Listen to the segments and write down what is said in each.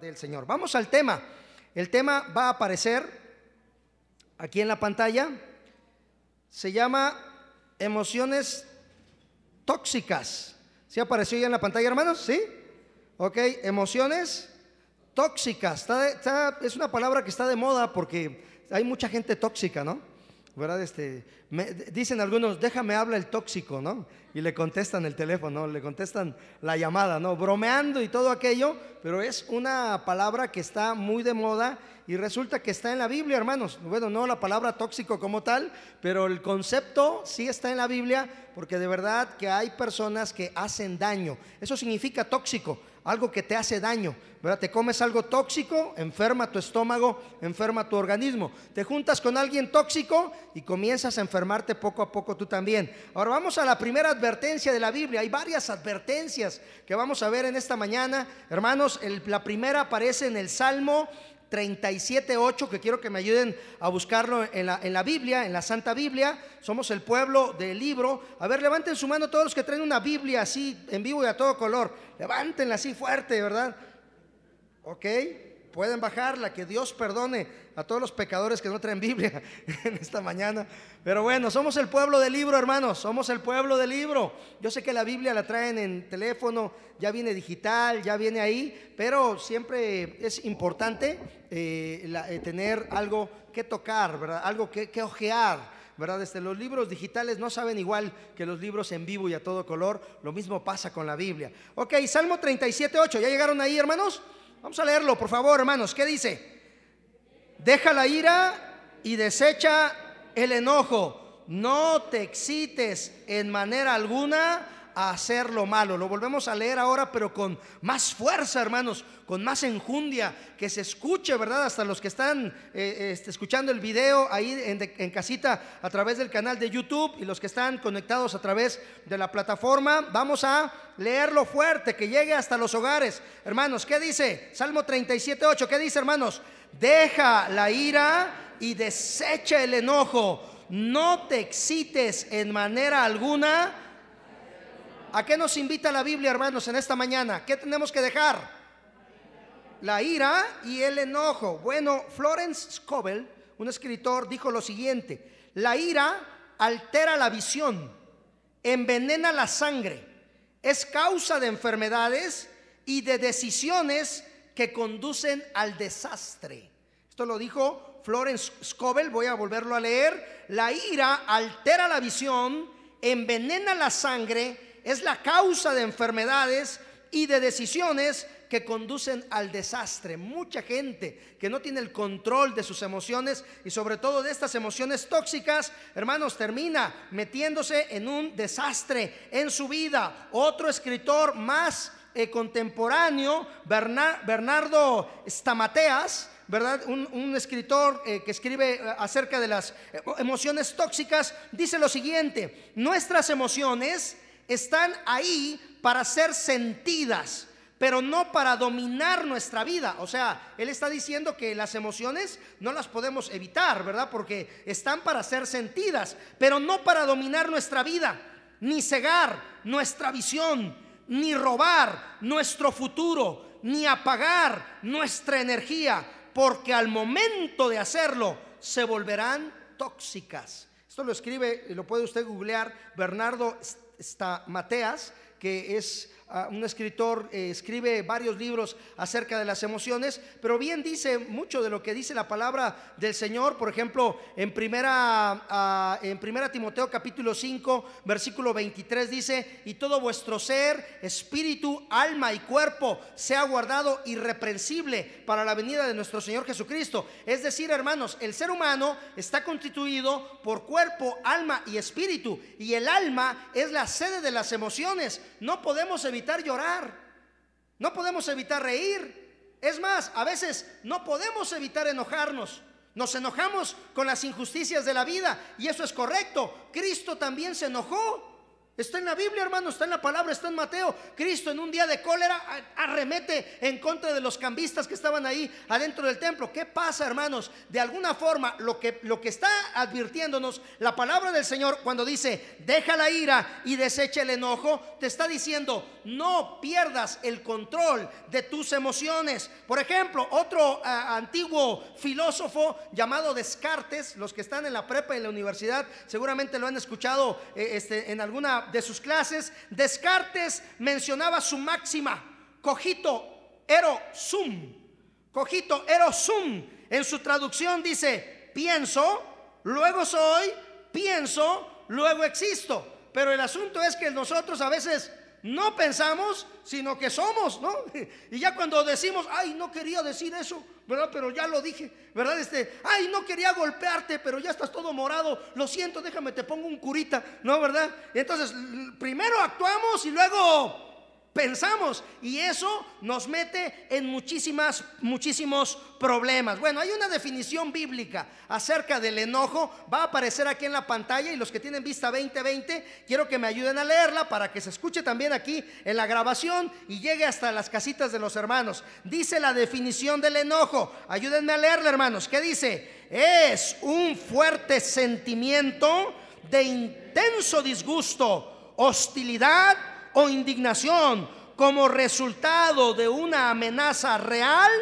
del Señor. Vamos al tema. El tema va a aparecer aquí en la pantalla. Se llama emociones tóxicas. ¿Sí apareció ya en la pantalla, hermanos? ¿Sí? Ok, emociones tóxicas. es una palabra que está de moda porque hay mucha gente tóxica, ¿no? ¿Verdad? Este, dicen algunos, déjame habla el tóxico, ¿no? Y le contestan el teléfono, le contestan la llamada, ¿no? Bromeando y todo aquello, pero es una palabra que está muy de moda y resulta que está en la Biblia, hermanos. Bueno, no la palabra tóxico como tal, pero el concepto sí está en la Biblia porque de verdad que hay personas que hacen daño. Eso significa tóxico algo que te hace daño. ¿verdad? Te comes algo tóxico, enferma tu estómago, enferma tu organismo. Te juntas con alguien tóxico y comienzas a enfermarte poco a poco tú también. Ahora vamos a la primera advertencia de la Biblia. Hay varias advertencias que vamos a ver en esta mañana. Hermanos, la primera aparece en el Salmo 37.8, que quiero que me ayuden a buscarlo en la, en la, Biblia, en la Santa Biblia. Somos el pueblo del libro. A ver, levanten su mano todos los que traen una Biblia así, en vivo y a todo color. Levántenla así fuerte, ¿verdad? Ok pueden bajarla, que Dios perdone a todos los pecadores que no traen Biblia en esta mañana. Pero bueno, somos el pueblo del libro, hermanos, somos el pueblo del libro. Yo sé que la Biblia la traen en teléfono, ya viene digital, ya viene ahí, pero siempre es importante eh, eh, tener algo que tocar, ¿verdad? Algo que, que ojear. ¿verdad? Este, los libros digitales no saben igual que los libros en vivo y a todo color. Lo mismo pasa con la Biblia. Ok, Salmo 37, 8. ¿Ya llegaron ahí, hermanos? Vamos a leerlo, por favor, hermanos. ¿Qué dice? Deja la ira y desecha el enojo. No te excites en manera alguna a hacer lo malo. Lo volvemos a leer ahora, pero con más fuerza, hermanos, con más enjundia, que se escuche, ¿verdad? Hasta los que están eh, este, escuchando el video ahí en, casita a través del canal de YouTube y los que están conectados a través de la plataforma. Vamos a leerlo fuerte, que llegue hasta los hogares. Hermanos, ¿qué dice? Salmo 37, 8, ¿qué dice, hermanos? Deja la ira y desecha el enojo. No te excites en manera alguna ¿A qué nos invita la Biblia, hermanos, en esta mañana? ¿Qué tenemos que dejar? La ira y el enojo. Bueno, Florence Scovel, un escritor, dijo lo siguiente. La ira altera la visión, envenena la sangre, es causa de enfermedades y de decisiones que conducen al desastre. Esto lo dijo Florence Scovel, voy a volverlo a leer. La ira altera la visión, envenena la sangre es la causa de enfermedades y de decisiones que conducen al desastre. Mucha gente que no tiene el control de sus emociones y sobre todo de estas emociones tóxicas, hermanos, termina metiéndose en un desastre en su vida. Otro escritor más eh, contemporáneo, Bernardo Stamateas, ¿verdad? Un, escritor eh, que escribe eh, acerca de las emociones tóxicas, dice lo siguiente, nuestras emociones están ahí para ser sentidas, pero no para dominar nuestra vida. O sea, él está diciendo que las emociones no las podemos evitar, ¿verdad? Porque están para ser sentidas, pero no para dominar nuestra vida, ni cegar nuestra visión, ni robar nuestro futuro, ni apagar nuestra energía, porque al momento de hacerlo se volverán tóxicas. Esto lo escribe, lo puede usted googlear, Bernardo está Mateas, que es un escritor eh, escribe varios libros acerca de las emociones, pero bien dice mucho de lo que dice la palabra del Señor. Por ejemplo, en primera, ah, en primera Timoteo capítulo 5, versículo 23 dice, y todo vuestro ser, espíritu, alma y cuerpo sea guardado irreprensible para la venida de nuestro Señor Jesucristo. Es decir, hermanos, el ser humano está constituido por cuerpo, alma y espíritu, y el alma es la sede de las emociones. No podemos evitar evitar llorar, no podemos evitar reír. Es más, a veces no podemos evitar enojarnos. Nos enojamos con las injusticias de la vida y eso es correcto. Cristo también se enojó. Está en la Biblia, hermano, está en la palabra, está en Mateo. Cristo en un día de cólera arremete en contra de los cambistas que estaban ahí adentro del templo. ¿Qué pasa, hermanos? De alguna forma, lo que, lo que está advirtiéndonos la palabra del Señor cuando dice, deja la ira y desecha el enojo, te está diciendo, no pierdas el control de tus emociones. Por ejemplo, otro antiguo filósofo llamado Descartes, los que están en la prepa y en la universidad seguramente lo han escuchado eh, este, en alguna de sus clases, Descartes mencionaba su máxima, cogito ero sum, cogito ero sum. En su traducción dice, pienso, luego soy, pienso, luego existo. Pero el asunto es que nosotros a veces no pensamos, sino que somos, ¿no? Y ya cuando decimos, ay, no quería decir eso, ¿verdad? Pero ya lo dije, ¿verdad? Este, ay, no quería golpearte, pero ya estás todo morado, lo siento, déjame, te pongo un curita, ¿no? ¿Verdad? entonces, primero actuamos y luego pensamos y eso nos mete en muchísimas, muchísimos problemas. Bueno, hay una definición bíblica acerca del enojo, va a aparecer aquí en la pantalla y los que tienen vista 2020, quiero que me ayuden a leerla para que se escuche también aquí en la grabación y llegue hasta las casitas de los hermanos. Dice la definición del enojo, ayúdenme a leerla hermanos, ¿qué dice? Es un fuerte sentimiento de intenso disgusto, hostilidad, o indignación como resultado de una amenaza real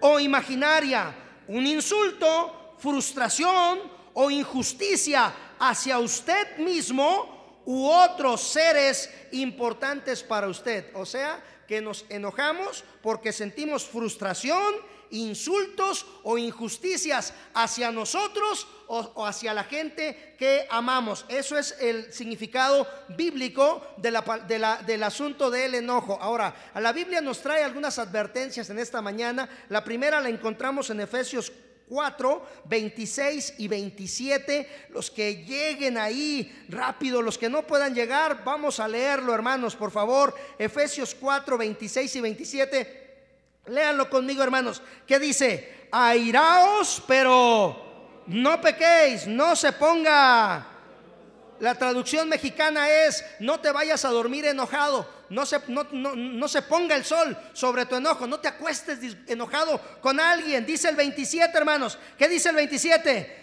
o imaginaria, un insulto, frustración o injusticia hacia usted mismo u otros seres importantes para usted. O sea, que nos enojamos porque sentimos frustración, insultos o injusticias hacia nosotros o, hacia la gente que amamos. Eso es el significado bíblico de la, del asunto del enojo. Ahora, a la Biblia nos trae algunas advertencias en esta mañana. La primera la encontramos en Efesios 4, 26 y 27. Los que lleguen ahí rápido, los que no puedan llegar, vamos a leerlo, hermanos, por favor. Efesios 4, 26 y 27. Léanlo conmigo, hermanos. ¿Qué dice? Airaos, pero no pequéis, no se ponga. La traducción mexicana es, no te vayas a dormir enojado, no se, no, no se ponga el sol sobre tu enojo, no te acuestes enojado con alguien. Dice el 27, hermanos. ¿Qué dice el 27?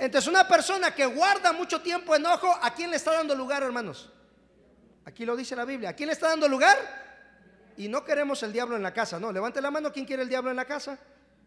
Entonces, una persona que guarda mucho tiempo enojo, ¿a quién le está dando lugar, hermanos? Aquí lo dice la Biblia. ¿A quién le está dando lugar? Y no queremos el diablo en la casa, no. Levante la mano, ¿quién quiere el diablo en la casa?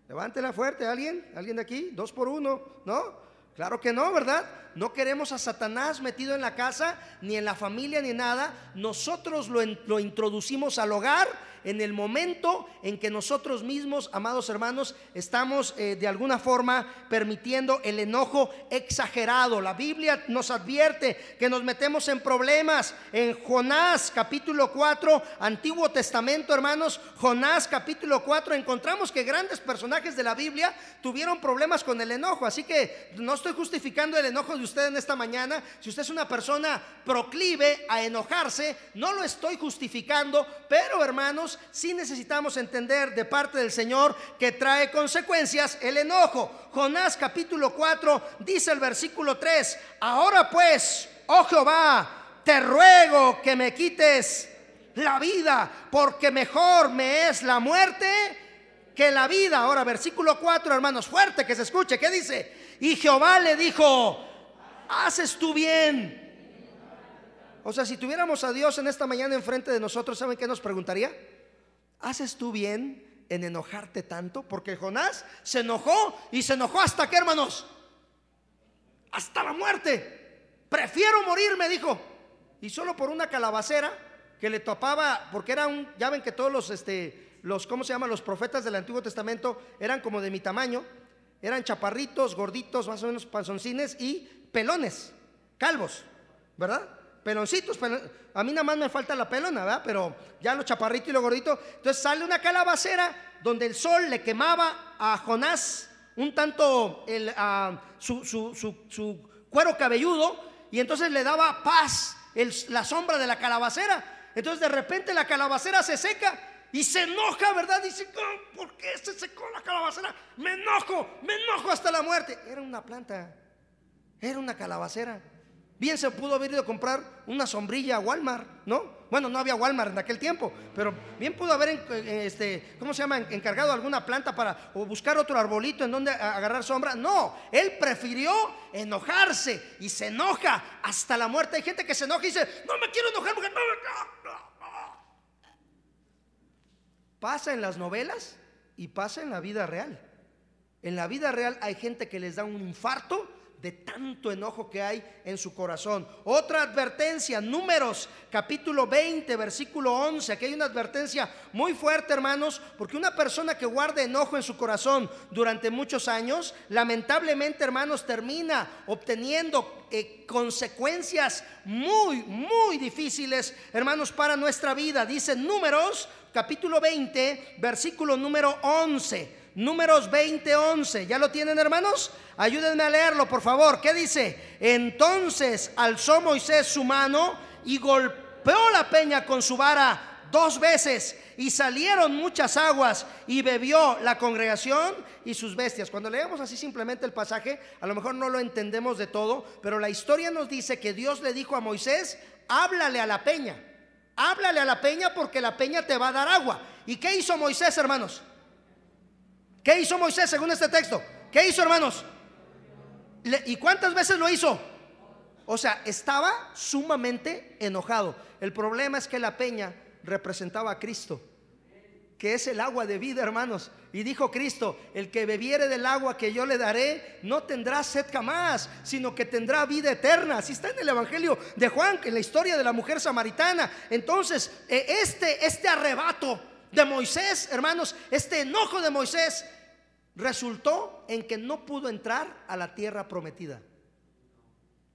Levántela fuerte, ¿alguien? ¿Alguien de aquí? Dos por uno, ¿no? Claro que no, ¿verdad? No queremos a Satanás metido en la casa, ni en la familia, ni nada. Nosotros lo, lo introducimos al hogar en el momento en que nosotros mismos, amados hermanos, estamos eh, de alguna forma permitiendo el enojo exagerado. La Biblia nos advierte que nos metemos en problemas. En Jonás capítulo 4, Antiguo Testamento, hermanos, Jonás capítulo 4, encontramos que grandes personajes de la Biblia tuvieron problemas con el enojo. Así que no estoy justificando el enojo de usted en esta mañana. Si usted es una persona proclive a enojarse, no lo estoy justificando, pero hermanos, si necesitamos entender de parte del Señor que trae consecuencias el enojo. Jonás capítulo 4 dice el versículo 3, ahora pues, oh Jehová, te ruego que me quites la vida, porque mejor me es la muerte que la vida. Ahora, versículo 4, hermanos, fuerte que se escuche, ¿qué dice? Y Jehová le dijo, haces tú bien. O sea, si tuviéramos a Dios en esta mañana enfrente de nosotros, ¿saben qué nos preguntaría? ¿Haces tú bien en enojarte tanto? Porque Jonás se enojó y se enojó hasta que, hermanos, hasta la muerte. Prefiero morir, me dijo. Y solo por una calabacera que le topaba, porque era un, ya ven que todos los, este, los, ¿cómo se llaman? Los profetas del Antiguo Testamento eran como de mi tamaño, eran chaparritos, gorditos, más o menos panzoncines y pelones, calvos, ¿verdad? Peloncitos, a mí nada más me falta la pelona, ¿verdad? Pero ya los chaparritos y los gorditos. Entonces sale una calabacera donde el sol le quemaba a Jonás un tanto el, su, cuero cabelludo y entonces le daba paz la sombra de la calabacera. Entonces de repente la calabacera se seca y se enoja, ¿verdad? Dice, ¿por qué se secó la calabacera? Me enojo, me enojo hasta la muerte. Era una planta, era una calabacera. Bien se pudo haber ido a comprar una sombrilla a Walmart, ¿no? Bueno, no había Walmart en aquel tiempo, pero bien pudo haber, este, ¿cómo se llama? Encargado alguna planta para o buscar otro arbolito en donde agarrar sombra. No, él prefirió enojarse y se enoja hasta la muerte. Hay gente que se enoja y dice, no me quiero enojar, mujer. Pasa en las novelas y pasa en la vida real. En la vida real hay gente que les da un infarto de tanto enojo que hay en su corazón. Otra advertencia, números capítulo 20, versículo 11. Aquí hay una advertencia muy fuerte, hermanos, porque una persona que guarda enojo en su corazón durante muchos años, lamentablemente, hermanos, termina obteniendo eh, consecuencias muy, muy difíciles, hermanos, para nuestra vida. Dice números capítulo 20, versículo número 11. Números 20, 11. ¿Ya lo tienen, hermanos? Ayúdenme a leerlo, por favor. ¿Qué dice? Entonces alzó Moisés su mano y golpeó la peña con su vara dos veces y salieron muchas aguas y bebió la congregación y sus bestias. Cuando leemos así simplemente el pasaje, a lo mejor no lo entendemos de todo, pero la historia nos dice que Dios le dijo a Moisés, háblale a la peña, háblale a la peña porque la peña te va a dar agua. ¿Y qué hizo Moisés, hermanos? ¿Qué hizo Moisés según este texto? ¿Qué hizo, hermanos? ¿Y cuántas veces lo hizo? O sea, estaba sumamente enojado. El problema es que la peña representaba a Cristo, que es el agua de vida, hermanos. Y dijo Cristo, el que bebiere del agua que yo le daré, no tendrá sed jamás, sino que tendrá vida eterna. Así está en el Evangelio de Juan, en la historia de la mujer samaritana. Entonces, e, este, este arrebato de Moisés, hermanos, este enojo de Moisés resultó en que no pudo entrar a la tierra prometida.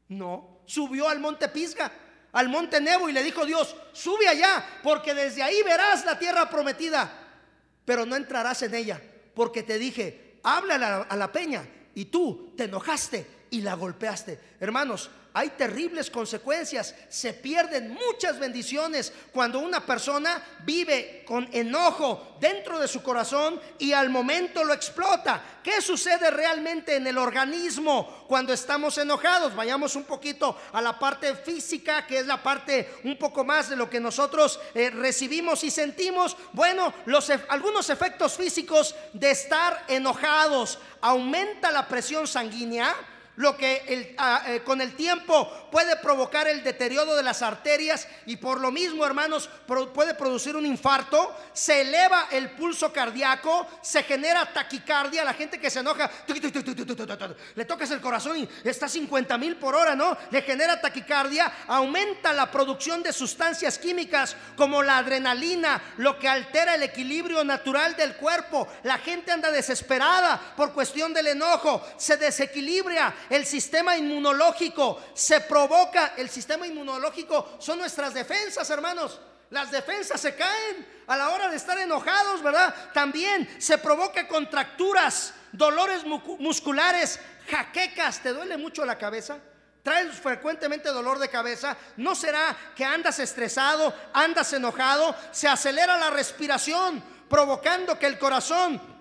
No, subió al monte Pisga, al monte Nebo y le dijo Dios, sube allá, porque desde ahí verás la tierra prometida, pero no entrarás en ella, porque te dije, habla a la, a la peña y tú te enojaste y la golpeaste. Hermanos, hay terribles consecuencias. Se pierden muchas bendiciones cuando una persona vive con enojo dentro de su corazón y al momento lo explota. ¿Qué sucede realmente en el organismo cuando estamos enojados? Vayamos un poquito a la parte física, que es la parte un poco más de lo que nosotros eh, recibimos y sentimos. Bueno, los, algunos efectos físicos de estar enojados. Aumenta la presión sanguínea lo que ah, eh, con el tiempo puede provocar el deterioro de las arterias y por lo mismo, hermanos, puede producir un infarto, se eleva el pulso cardíaco, se genera taquicardia, la gente que se enoja, le tocas el corazón y está 50 mil por hora, ¿no? Le genera taquicardia, aumenta la producción de sustancias químicas como la adrenalina, lo que altera el equilibrio natural del cuerpo, la gente anda desesperada por cuestión del enojo, se desequilibra el sistema inmunológico, se provoca, el sistema inmunológico son nuestras defensas, hermanos. Las defensas se caen a la hora de estar enojados, ¿verdad? También se provoca contracturas, dolores musculares, jaquecas. ¿Te duele mucho la cabeza? ¿Traes frecuentemente dolor de cabeza? ¿No será que andas estresado, andas enojado? Se acelera la respiración, provocando que el corazón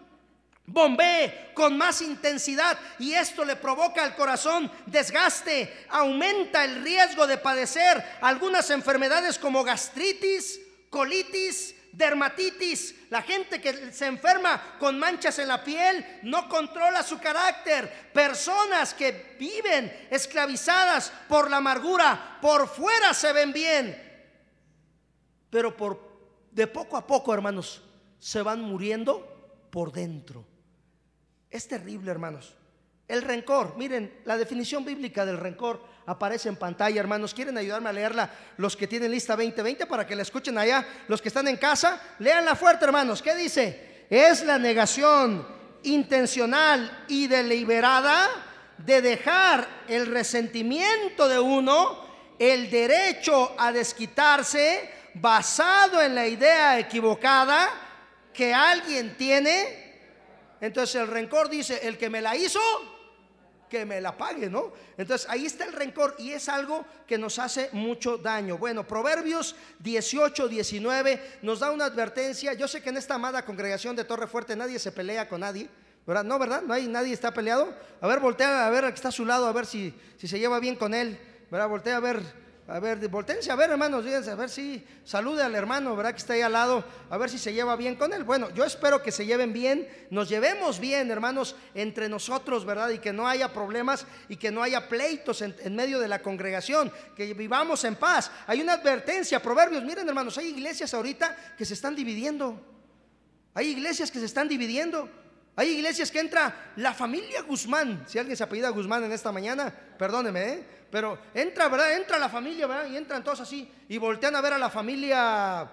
bombee con más intensidad y esto le provoca al corazón desgaste, aumenta el riesgo de padecer algunas enfermedades como gastritis, colitis, dermatitis. La gente que se enferma con manchas en la piel no controla su carácter. Personas que viven esclavizadas por la amargura, por fuera se ven bien, pero por de poco a poco, hermanos, se van muriendo por dentro. Es terrible, hermanos. El rencor, miren, la definición bíblica del rencor aparece en pantalla, hermanos. ¿Quieren ayudarme a leerla los que tienen lista 2020 para que la escuchen allá? Los que están en casa, leanla fuerte, hermanos. ¿Qué dice? Es la negación intencional y deliberada de dejar el resentimiento de uno, el derecho a desquitarse basado en la idea equivocada que alguien tiene entonces el rencor dice, el que me la hizo, que me la pague, ¿no? Entonces ahí está el rencor y es algo que nos hace mucho daño. Bueno, Proverbios 18, 19 nos da una advertencia. Yo sé que en esta amada congregación de Torre Fuerte nadie se pelea con nadie. ¿verdad? No, ¿verdad? No hay, nadie está peleado. A ver, voltea a ver al que está a su lado, a ver si, si se lleva bien con él. ¿verdad? Voltea a ver a ver, voltense a ver, hermanos, díganse, a ver si salude al hermano, ¿verdad? Que está ahí al lado, a ver si se lleva bien con él. Bueno, yo espero que se lleven bien, nos llevemos bien, hermanos, entre nosotros, ¿verdad? Y que no haya problemas y que no haya pleitos en, en medio de la congregación, que vivamos en paz. Hay una advertencia, proverbios, miren, hermanos, hay iglesias ahorita que se están dividiendo. Hay iglesias que se están dividiendo. Hay iglesias que entra la familia Guzmán. Si alguien se apellida Guzmán en esta mañana, perdóneme, ¿eh? pero entra, ¿verdad? Entra la familia, ¿verdad? Y entran todos así y voltean a ver a la familia.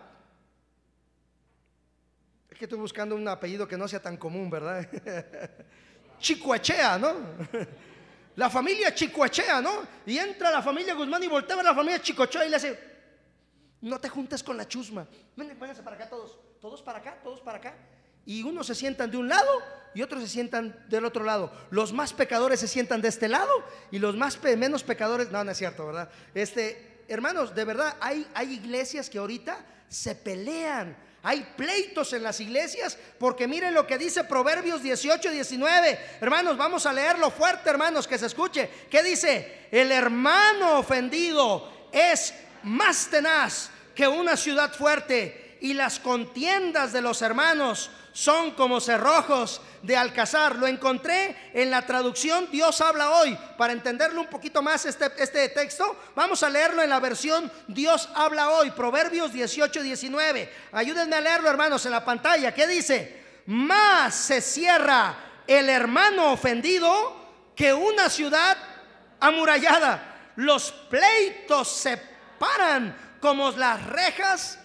Es que estoy buscando un apellido que no sea tan común, ¿verdad? Chicoachea, ¿no? La familia Chicoachea, ¿no? Y entra la familia Guzmán y voltea a ver a la familia Chicoachea y le hace, no te juntes con la chusma. Vénganse para acá todos, todos para acá, todos para acá y unos se sientan de un lado y otros se sientan del otro lado. Los más pecadores se sientan de este lado y los más menos pecadores, no, no es cierto, ¿verdad? Este, hermanos, de verdad hay, hay iglesias que ahorita se pelean. Hay pleitos en las iglesias porque miren lo que dice Proverbios 18 y 19. Hermanos, vamos a leerlo fuerte, hermanos, que se escuche. ¿Qué dice? El hermano ofendido es más tenaz que una ciudad fuerte y las contiendas de los hermanos son como cerrojos de alcazar. Lo encontré en la traducción Dios habla hoy. Para entenderlo un poquito más este, este texto, vamos a leerlo en la versión Dios habla hoy, Proverbios 18, 19. Ayúdenme a leerlo, hermanos, en la pantalla. ¿Qué dice? Más se cierra el hermano ofendido que una ciudad amurallada. Los pleitos se paran como las rejas.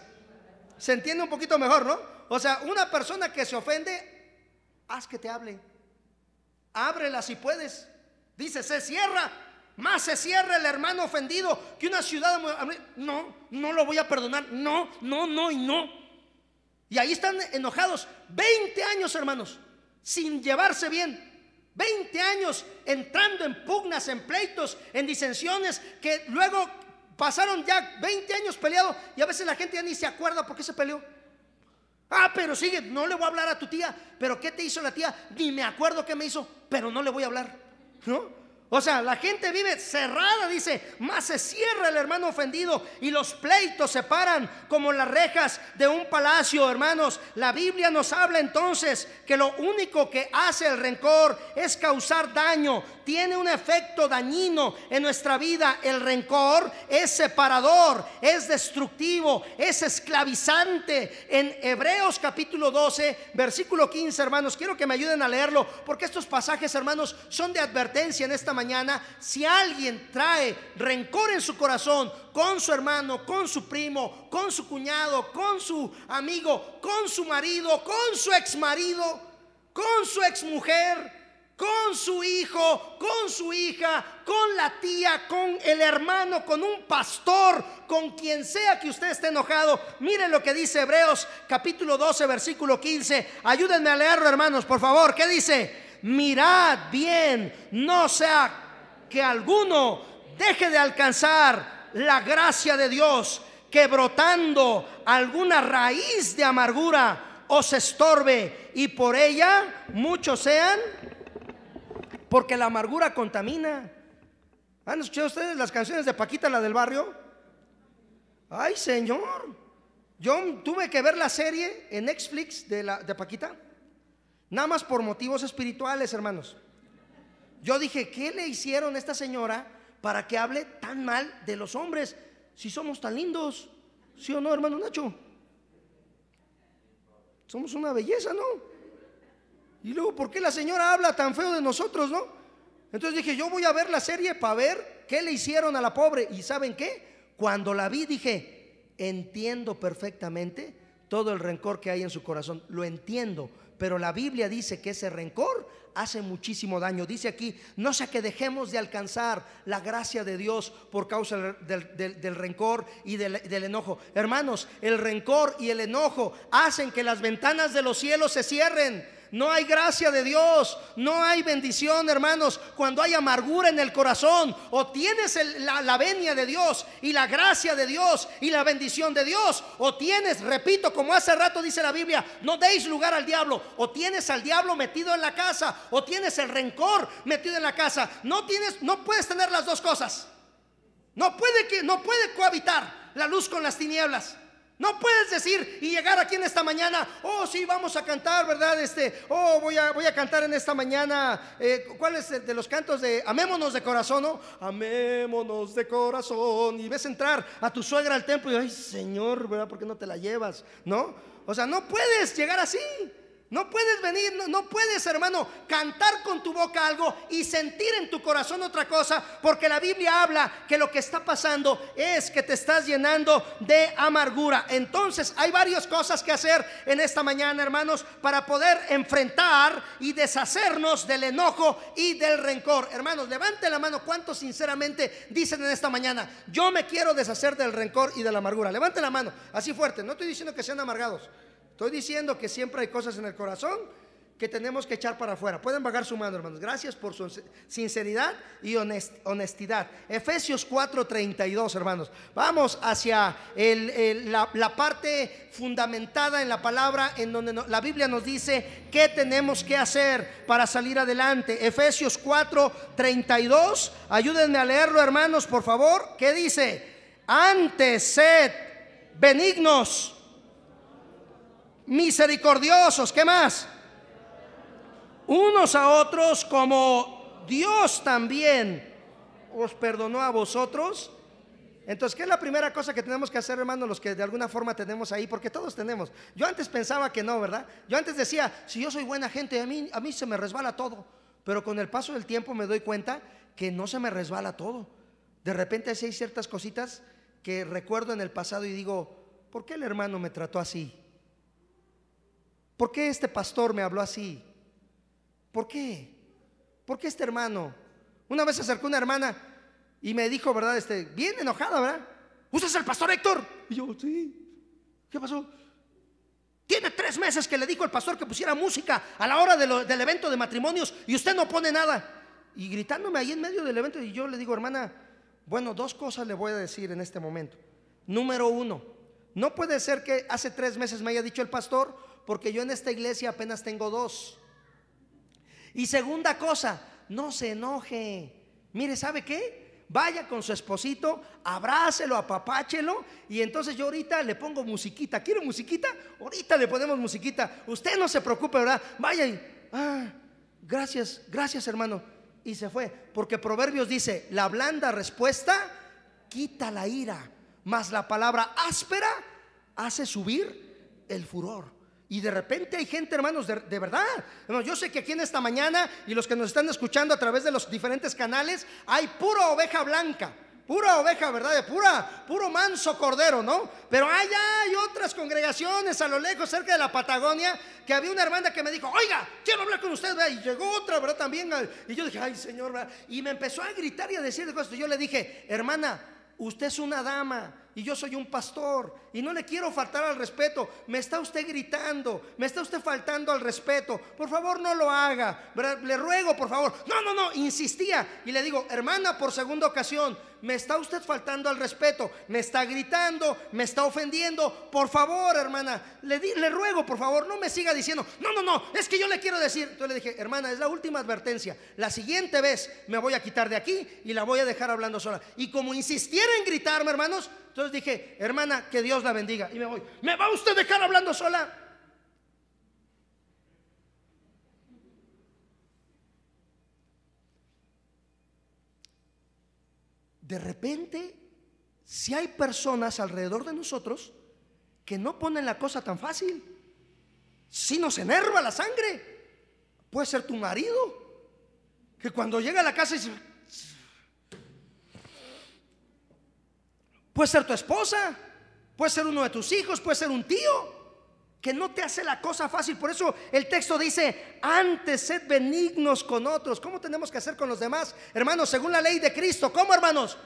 Se entiende un poquito mejor, ¿no? O sea, una persona que se ofende, haz que te hable. Ábrela si puedes. Dice, se cierra. Más se cierra el hermano ofendido que una ciudad. No, no lo voy a perdonar. No, no, no y no. Y ahí están enojados. 20 años, hermanos, sin llevarse bien. 20 años entrando en pugnas, en pleitos, en disensiones, que luego pasaron ya 20 años peleados y a veces la gente ya ni se acuerda por qué se peleó. Ah, pero sigue, no le voy a hablar a tu tía. Pero ¿qué te hizo la tía? Ni me acuerdo qué me hizo, pero no le voy a hablar. ¿No? O sea, la gente vive cerrada, dice, más se cierra el hermano ofendido y los pleitos se paran como las rejas de un palacio, hermanos. La Biblia nos habla entonces que lo único que hace el rencor es causar daño, tiene un efecto dañino en nuestra vida. El rencor es separador, es destructivo, es esclavizante. En Hebreos capítulo 12, versículo 15, hermanos, quiero que me ayuden a leerlo porque estos pasajes, hermanos, son de advertencia en esta mañana, si alguien trae rencor en su corazón con su hermano, con su primo, con su cuñado, con su amigo, con su marido, con su ex marido, con su ex mujer, con su hijo, con su hija, con la tía, con el hermano, con un pastor, con quien sea que usted esté enojado. Miren lo que dice Hebreos capítulo 12, versículo 15. Ayúdenme a leerlo, hermanos, por favor. ¿Qué dice? mirad bien, no sea que alguno deje de alcanzar la gracia de Dios, que brotando alguna raíz de amargura os estorbe y por ella muchos sean, porque la amargura contamina. ¿Han escuchado ustedes las canciones de Paquita, la del barrio? Ay, Señor. Yo tuve que ver la serie en Netflix de, la, de Paquita. Nada más por motivos espirituales, hermanos. Yo dije, ¿qué le hicieron a esta señora para que hable tan mal de los hombres si somos tan lindos? ¿Sí o no, hermano Nacho? Somos una belleza, ¿no? Y luego, ¿por qué la señora habla tan feo de nosotros, no? Entonces dije, yo voy a ver la serie para ver qué le hicieron a la pobre. ¿Y saben qué? Cuando la vi dije, entiendo perfectamente todo el rencor que hay en su corazón. Lo entiendo pero la Biblia dice que ese rencor hace muchísimo daño. Dice aquí, no sea que dejemos de alcanzar la gracia de Dios por causa del, rencor y del, del, enojo. Hermanos, el rencor y el enojo hacen que las ventanas de los cielos se cierren no hay gracia de Dios, no hay bendición, hermanos. Cuando hay amargura en el corazón, o tienes la, la venia de Dios y la gracia de Dios y la bendición de Dios, o tienes, repito, como hace rato dice la Biblia, no deis lugar al diablo, o tienes al diablo metido en la casa, o tienes el rencor metido en la casa. No tienes, no puedes tener las dos cosas. No puede que no puede cohabitar la luz con las tinieblas. No puedes decir y llegar aquí en esta mañana, oh sí, vamos a cantar, ¿verdad? Este, oh, voy a, voy a cantar en esta mañana. Eh, ¿Cuál es de los cantos de amémonos de corazón, no? Amémonos de corazón. Y ves entrar a tu suegra al templo y, ay, Señor, ¿verdad? ¿Por qué no te la llevas? ¿No? O sea, no puedes llegar así. No puedes venir, no, puedes, hermano, cantar con tu boca algo y sentir en tu corazón otra cosa, porque la Biblia habla que lo que está pasando es que te estás llenando de amargura. Entonces, hay varias cosas que hacer en esta mañana, hermanos, para poder enfrentar y deshacernos del enojo y del rencor. Hermanos, levante la mano, ¿cuántos sinceramente dicen en esta mañana, yo me quiero deshacer del rencor y de la amargura? Levante la mano, así fuerte, no estoy diciendo que sean amargados. Estoy diciendo que siempre hay cosas en el corazón que tenemos que echar para afuera. Pueden bajar su mano, hermanos. Gracias por su sinceridad y honestidad. Efesios 4:32, hermanos. Vamos hacia la, parte fundamentada en la palabra, en donde la Biblia nos dice qué tenemos que hacer para salir adelante. Efesios 4:32. Ayúdenme a leerlo, hermanos, por favor. ¿Qué dice? Antes sed benignos misericordiosos, ¿qué más? Unos a otros como Dios también os perdonó a vosotros. Entonces, ¿qué es la primera cosa que tenemos que hacer, hermanos, los que de alguna forma tenemos ahí? Porque todos tenemos. Yo antes pensaba que no, ¿verdad? Yo antes decía, si yo soy buena gente, a mí, a mí se me resbala todo. Pero con el paso del tiempo me doy cuenta que no se me resbala todo. De repente hay ciertas cositas que recuerdo en el pasado y digo, ¿por qué el hermano me trató así? ¿Por qué este pastor me habló así? ¿Por qué? ¿Por qué este hermano? Una vez se acercó una hermana y me dijo, ¿verdad? Este, bien enojada, ¿verdad? ¿Usted es el pastor Héctor? Y yo, sí. ¿Qué pasó? Tiene tres meses que le dijo el pastor que pusiera música a la hora del evento de matrimonios y usted no pone nada. Y gritándome ahí en medio del evento, y yo le digo, hermana, bueno, dos cosas le voy a decir en este momento. Número uno, no puede ser que hace tres meses me haya dicho el pastor, porque yo en esta iglesia apenas tengo dos. Y segunda cosa, no se enoje. Mire, ¿sabe qué? Vaya con su esposito, abrácelo, apapáchelo y entonces yo ahorita le pongo musiquita. ¿Quiere musiquita? Ahorita le ponemos musiquita. Usted no se preocupe, ¿verdad? Vaya y, ah, gracias, gracias hermano. Y se fue. Porque Proverbios dice, la blanda respuesta quita la ira, mas la palabra áspera hace subir el furor. Y de repente hay gente, hermanos, de, verdad. yo sé que aquí en esta mañana y los que nos están escuchando a través de los diferentes canales, hay pura oveja blanca, pura oveja, ¿verdad? De pura, puro manso cordero, ¿no? Pero allá hay otras congregaciones a lo lejos, cerca de la Patagonia, que había una hermana que me dijo, oiga, quiero hablar con usted. Y llegó otra, ¿verdad? También. Y yo dije, ay, Señor, ¿verdad? Y me empezó a gritar y a decir cosas. Yo le dije, hermana, usted es una dama y yo soy un pastor y no le quiero faltar al respeto. Me está usted gritando, me está usted faltando al respeto. Por favor, no lo haga. Le ruego, por favor. No, no, no, insistía. Y le digo, hermana, por segunda ocasión, me está usted faltando al respeto, me está gritando, me está ofendiendo. Por favor, hermana, le, ruego, por favor, no me siga diciendo, no, no, no, es que yo le quiero decir. Entonces le dije, hermana, es la última advertencia. La siguiente vez me voy a quitar de aquí y la voy a dejar hablando sola. Y como insistiera en gritarme, hermanos, entonces dije, hermana, que Dios la bendiga. Y me voy, ¿me va usted a dejar hablando sola? de repente, si hay personas alrededor de nosotros que no ponen la cosa tan fácil, si nos enerva la sangre, puede ser tu marido, que cuando llega a la casa dice, puede ser tu esposa, puede ser uno de tus hijos, puede ser un tío, que no te hace la cosa fácil. Por eso el texto dice, antes sed benignos con otros. ¿Cómo tenemos que hacer con los demás? Hermanos, según la ley de Cristo, ¿cómo hermanos?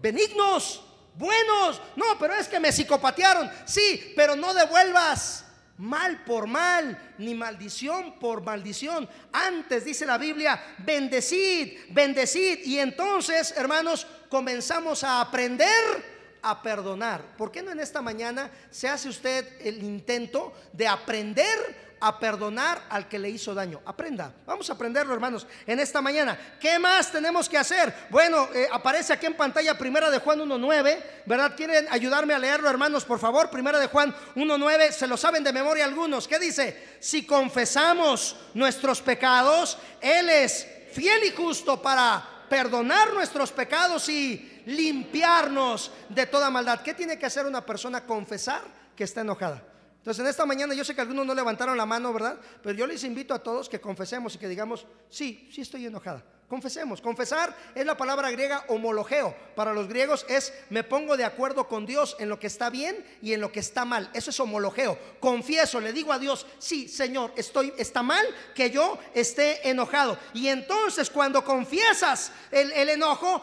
Benignos, buenos. No, pero es que me psicopatearon. Sí, pero no devuelvas mal por mal, ni maldición por maldición. Antes dice la Biblia, bendecid, bendecid. Y entonces, hermanos, comenzamos a aprender a perdonar. ¿Por qué no en esta mañana se hace usted el intento de aprender a perdonar al que le hizo daño. Aprenda, vamos a aprenderlo hermanos en esta mañana. ¿Qué más tenemos que hacer? Bueno, eh, aparece aquí en pantalla primera de Juan 1.9, ¿verdad? ¿Quieren ayudarme a leerlo hermanos, por favor? Primera de Juan 1.9, se lo saben de memoria algunos. ¿Qué dice? Si confesamos nuestros pecados, Él es fiel y justo para perdonar nuestros pecados y limpiarnos de toda maldad. ¿Qué tiene que hacer una persona? Confesar que está enojada. Entonces, en esta mañana yo sé que algunos no levantaron la mano, ¿verdad? Pero yo les invito a todos que confesemos y que digamos, sí, sí estoy enojada. Confesemos. Confesar es la palabra griega homologeo. Para los griegos es me pongo de acuerdo con Dios en lo que está bien y en lo que está mal. Eso es homologeo. Confieso, le digo a Dios, sí, Señor, estoy está mal que yo esté enojado. Y entonces cuando confiesas el, el enojo,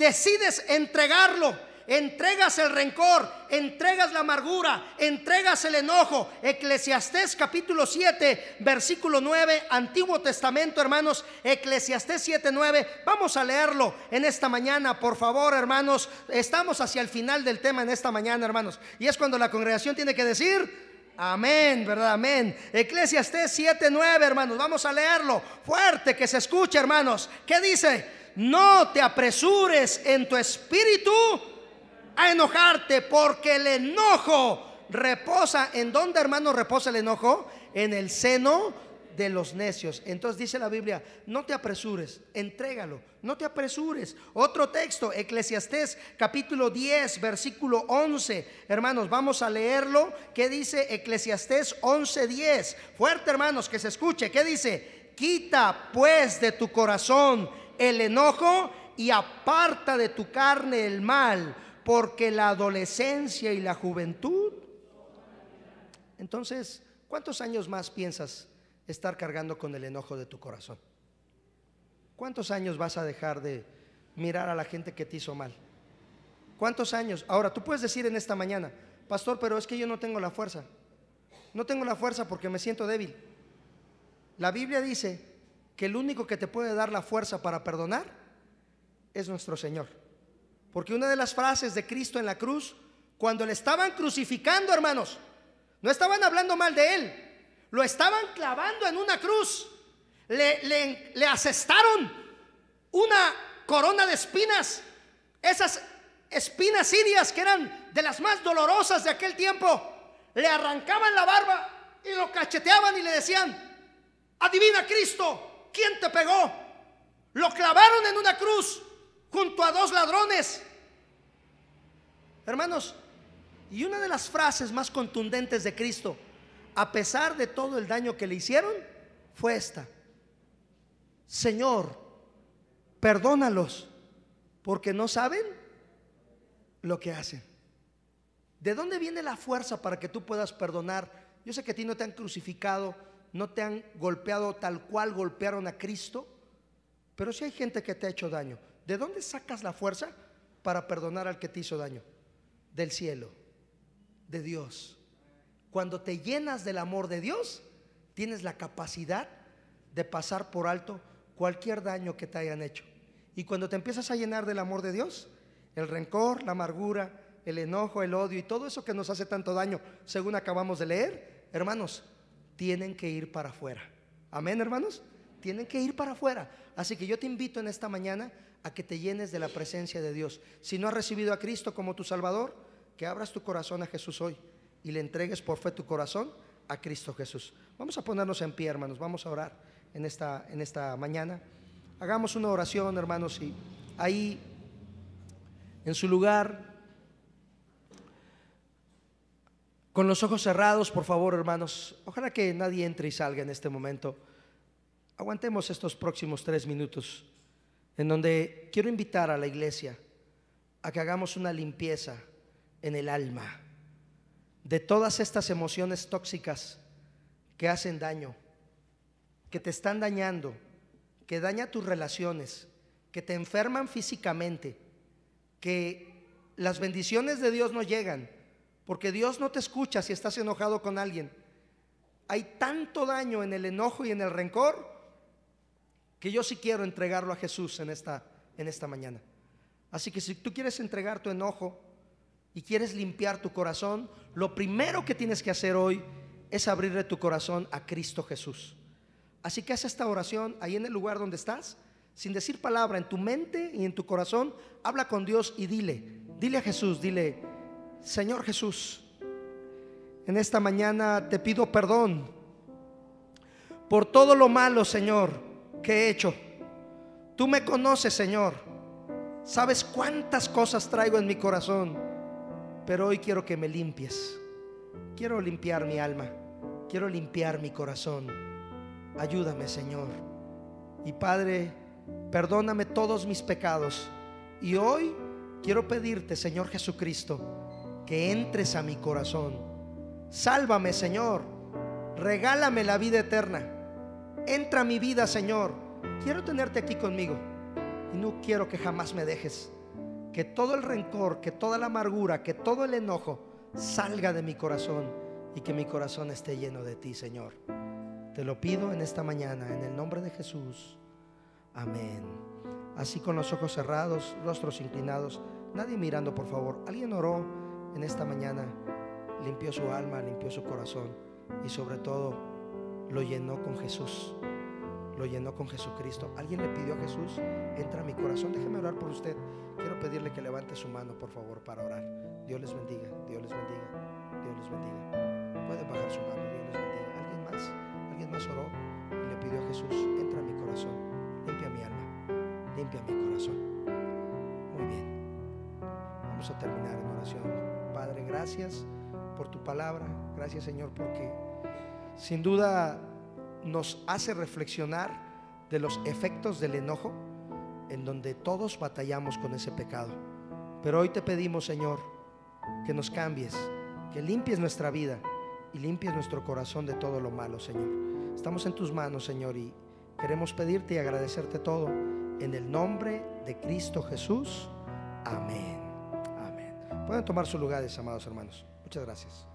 decides entregarlo entregas el rencor, entregas la amargura, entregas el enojo. Eclesiastés capítulo 7, versículo 9, Antiguo Testamento, hermanos, Eclesiastés 7, 9. Vamos a leerlo en esta mañana, por favor, hermanos. Estamos hacia el final del tema en esta mañana, hermanos. Y es cuando la congregación tiene que decir, Amén, ¿verdad? Amén. Eclesiastés 7, 9, hermanos. Vamos a leerlo fuerte, que se escuche, hermanos. ¿Qué dice? No te apresures en tu espíritu a enojarte, porque el enojo reposa. ¿En dónde, hermano, reposa el enojo? En el seno de los necios. Entonces dice la Biblia, no te apresures, entrégalo, no te apresures. Otro texto, Eclesiastés capítulo 10, versículo 11. Hermanos, vamos a leerlo. ¿Qué dice Eclesiastés 11, 10? Fuerte, hermanos, que se escuche. ¿Qué dice? Quita pues de tu corazón el enojo y aparta de tu carne el mal porque la adolescencia y la juventud. Entonces, ¿cuántos años más piensas estar cargando con el enojo de tu corazón? ¿Cuántos años vas a dejar de mirar a la gente que te hizo mal? ¿Cuántos años? Ahora, tú puedes decir en esta mañana, pastor, pero es que yo no tengo la fuerza. No tengo la fuerza porque me siento débil. La Biblia dice que el único que te puede dar la fuerza para perdonar es nuestro Señor. Porque una de las frases de Cristo en la cruz, cuando le estaban crucificando, hermanos, no estaban hablando mal de él, lo estaban clavando en una cruz, le, le, asestaron una corona de espinas, esas espinas sirias que eran de las más dolorosas de aquel tiempo, le arrancaban la barba y lo cacheteaban y le decían, adivina Cristo, ¿quién te pegó? Lo clavaron en una cruz junto a dos ladrones. Hermanos, y una de las frases más contundentes de Cristo, a pesar de todo el daño que le hicieron, fue esta. Señor, perdónalos, porque no saben lo que hacen. ¿De dónde viene la fuerza para que tú puedas perdonar? Yo sé que a ti no te han crucificado, no te han golpeado tal cual golpearon a Cristo, pero si hay gente que te ha hecho daño. ¿De dónde sacas la fuerza para perdonar al que te hizo daño? Del cielo, de Dios. Cuando te llenas del amor de Dios, tienes la capacidad de pasar por alto cualquier daño que te hayan hecho. Y cuando te empiezas a llenar del amor de Dios, el rencor, la amargura, el enojo, el odio y todo eso que nos hace tanto daño, según acabamos de leer, hermanos, tienen que ir para afuera. Amén, hermanos. Tienen que ir para afuera. Así que yo te invito en esta mañana a que te llenes de la presencia de Dios. Si no has recibido a Cristo como tu Salvador, que abras tu corazón a Jesús hoy y le entregues por fe tu corazón a Cristo Jesús. Vamos a ponernos en pie, hermanos, vamos a orar en esta, en esta mañana. Hagamos una oración, hermanos, y ahí, en su lugar, con los ojos cerrados, por favor, hermanos, ojalá que nadie entre y salga en este momento. Aguantemos estos próximos tres minutos en donde quiero invitar a la iglesia a que hagamos una limpieza en el alma de todas estas emociones tóxicas que hacen daño, que te están dañando, que dañan tus relaciones, que te enferman físicamente, que las bendiciones de Dios no llegan, porque Dios no te escucha si estás enojado con alguien. Hay tanto daño en el enojo y en el rencor que yo sí quiero entregarlo a Jesús en esta, en esta mañana. Así que si tú quieres entregar tu enojo y quieres limpiar tu corazón, lo primero que tienes que hacer hoy es abrirle tu corazón a Cristo Jesús. Así que haz esta oración ahí en el lugar donde estás, sin decir palabra, en tu mente y en tu corazón, habla con Dios y dile, dile a Jesús, dile, Señor Jesús, en esta mañana te pido perdón por todo lo malo, Señor, que he hecho. Tú me conoces, Señor. Sabes cuántas cosas traigo en mi corazón, pero hoy quiero que me limpies. Quiero limpiar mi alma, quiero limpiar mi corazón. Ayúdame, Señor. Y Padre, perdóname todos mis pecados. Y hoy quiero pedirte, Señor Jesucristo, que entres a mi corazón. Sálvame, Señor. Regálame la vida eterna. Entra a mi vida, Señor. Quiero tenerte aquí conmigo. Y no quiero que jamás me dejes. Que todo el rencor, que toda la amargura, que todo el enojo salga de mi corazón y que mi corazón esté lleno de ti, Señor. Te lo pido en esta mañana, en el nombre de Jesús. Amén. Así con los ojos cerrados, rostros inclinados, nadie mirando, por favor. ¿Alguien oró en esta mañana? Limpió su alma, limpió su corazón y sobre todo lo llenó con Jesús. Lo llenó con Jesucristo. ¿Alguien le pidió a Jesús? Entra a mi corazón. Déjeme orar por usted. Quiero pedirle que levante su mano, por favor, para orar. Dios les bendiga, Dios les bendiga, Dios les bendiga. Puede bajar su mano, Dios les bendiga. ¿Alguien más? ¿Alguien más oró y le pidió a Jesús? Entra a mi corazón. Limpia mi alma. Limpia mi corazón. Muy bien. Vamos a terminar en oración. Padre, gracias por tu palabra. Gracias, Señor, porque sin duda nos hace reflexionar de los efectos del enojo en donde todos batallamos con ese pecado. Pero hoy te pedimos, Señor, que nos cambies, que limpies nuestra vida y limpies nuestro corazón de todo lo malo, Señor. Estamos en tus manos, Señor, y queremos pedirte y agradecerte todo en el nombre de Cristo Jesús. Amén. Pueden tomar sus lugares, amados hermanos. Muchas gracias.